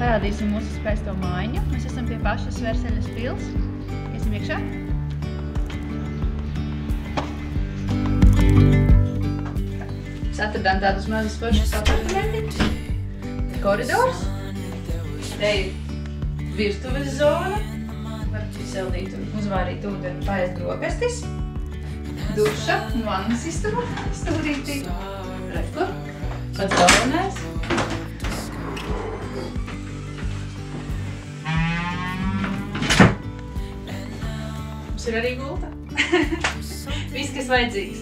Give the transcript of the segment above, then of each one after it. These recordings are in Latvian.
parādīsim mūsu skaisto mājiņu. Mēs esam pie pašas Verseļas pils. Iesim iekšā. Mēs atradām tādus mazus foršus apartamentus. Koridors. Te ir virtuves zona. Var izsildīt un uzvārīt ūdeni, paēst brokastis. Duša vannas istaba stūrītī. Rekur. Pats galvenais. Mums ir arī gulta. Viss, kas vajadzīgs.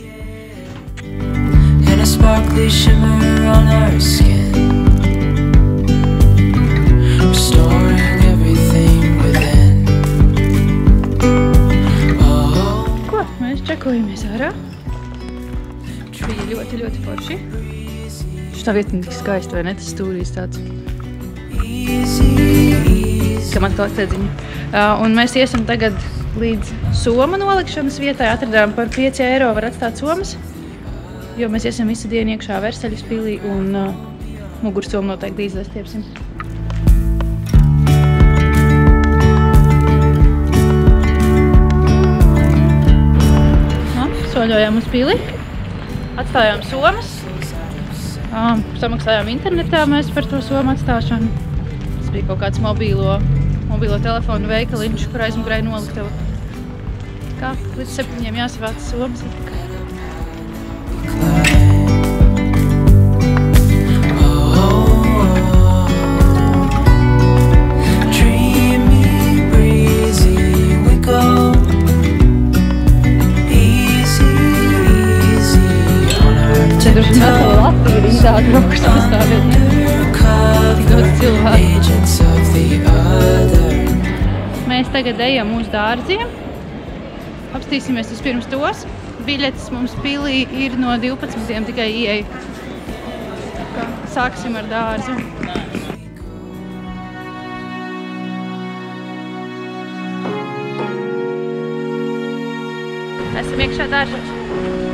and a sparkly shimmer on our skin, restoring everything within. Oh, Ko? Mēs čekojamies ārā. Bija ļoti, ļoti forši. Šitā vieta tik skaista, vai ne? Tas stūrīs tāds, easy, easy. ka man kaut kāda dziņa. Uh, un mēs iesim tagad līdz soma nolikšanas vietai. Atradām par 5 eiro var atstāt somas. Jo mēs iesim visu dienu iekšā Versaļas pilī un uh, mugursomu noteikti izlestiepsim. Nu, soļojām uz pili, atstājām somas, um, samaksājām internetā mēs par to somu atstāšanu. Tas bija kaut kāds mobīlo, mobīlo telefonu veikaliņš, kur aizmugurē noliktava. Kā līdz septiņiem jāsavāc somas tagad ejam uz dārziem. Apstīsimies vispirms tos. Biļetes mums pilī ir no 12. tikai ieeja. Sāksim ar dārzu. Esam iekšā dārzos.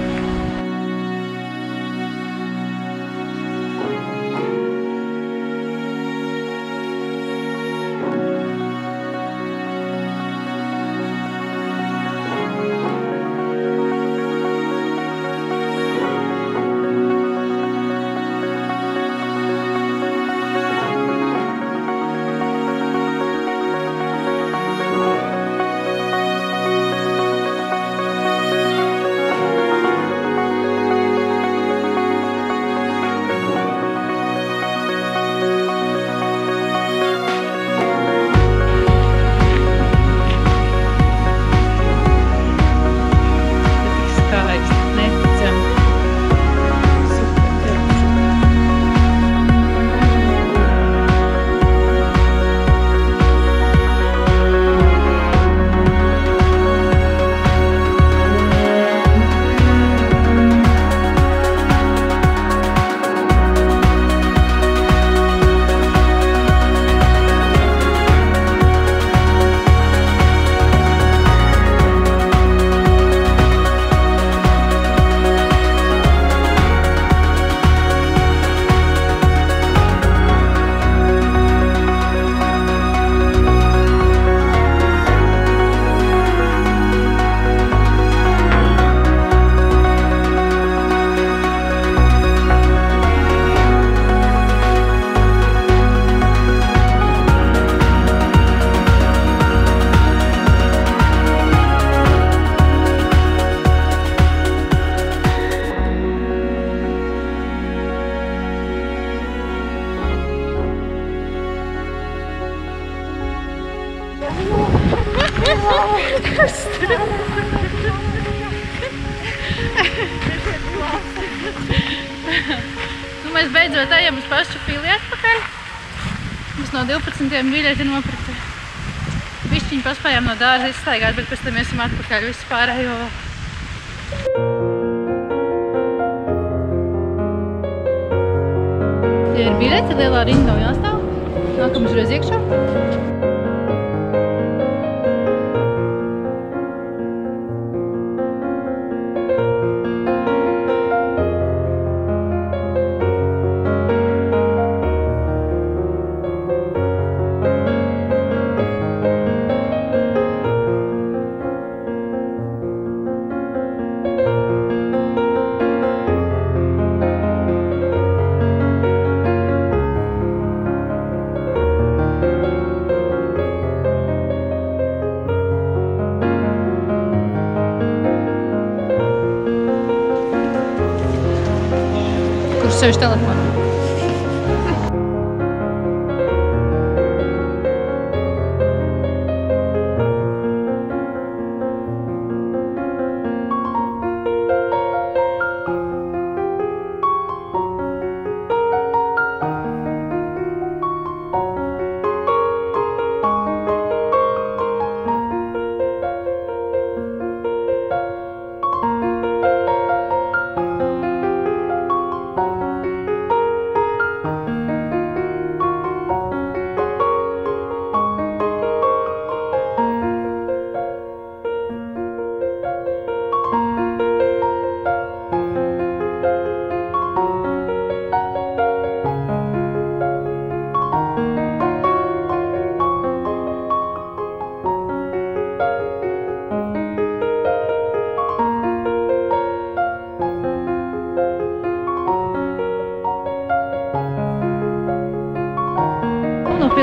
Nu, mēs beidzot ejam uz pašu pili atpakaļ. Mums no 12. biļeti nopirkta. Višķiņu paspējām no dārza izstaigāt, bet pēc tam iesim atpakaļ visu pārējo vēl. Ja ir biļete, lielā rinda nav jāstāv. Nākam uzreiz iekšā. seus telefones.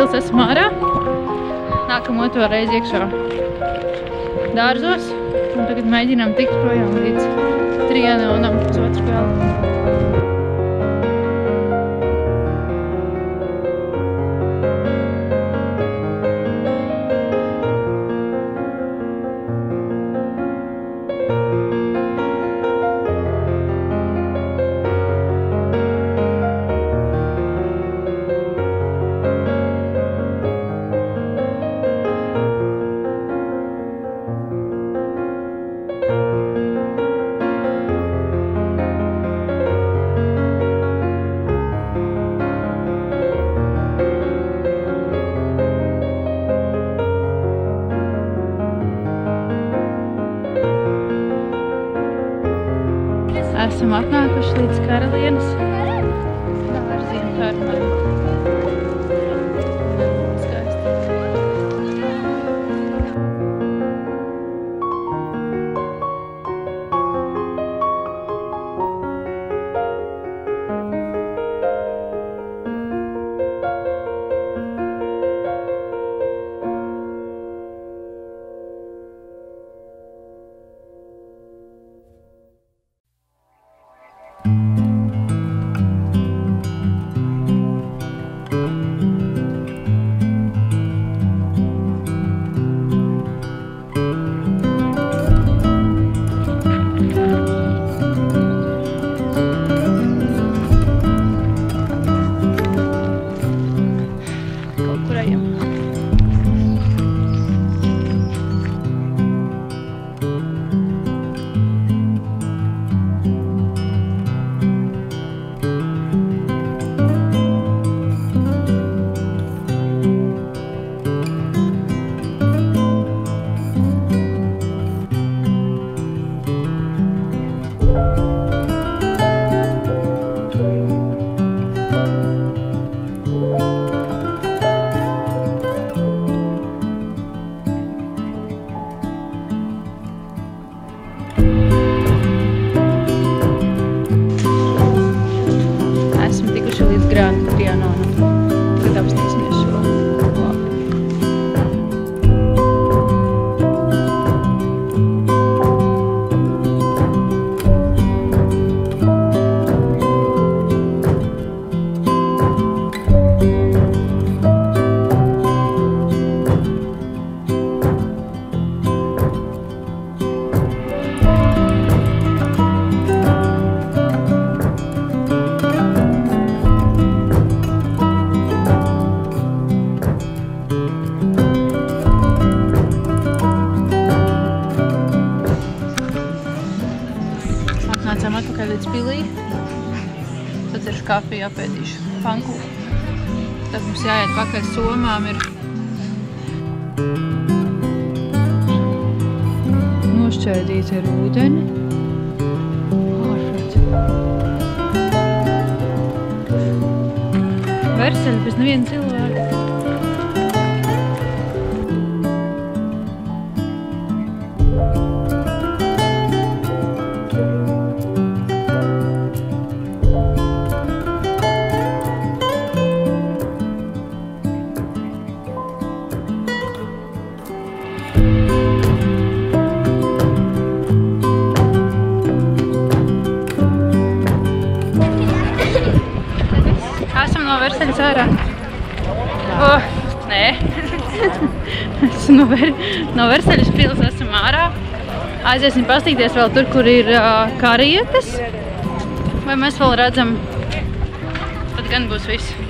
Pils esmu ārā. Nākam otro reizi iekšā dārzos. Un tagad mēģinām tikt projām līdz trienonam uz otru galu. Esam atnākuši līdz karalienes dārziem fermai. Kafiju, apēdīšu panku. Tad mums jāiet pakaļ somām ir nošķēdīt ar ūdeni. Ārprāt. Verseļi bez neviena cilvēka. Versaļas ārā. Oh, nē. Es no, ver, no Versaļas pils esam ārā. Aiziesim pastīties vēl tur, kur ir uh, karietes. Vai mēs vēl redzam? Pat gan būs viss.